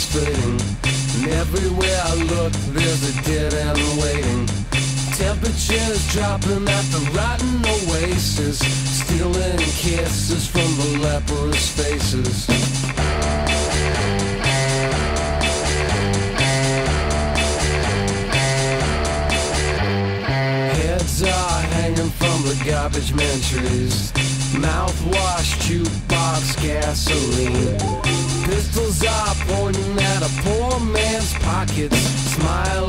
frustrating. And everywhere I look, there's a dead end waiting. Temperatures dropping at the rotten oasis, stealing kisses from the leprous faces. Heads are hanging from the garbage man trees. Mouthwash, jukebox, gasoline. Pistols are pointing at a poor man's pockets. Smiling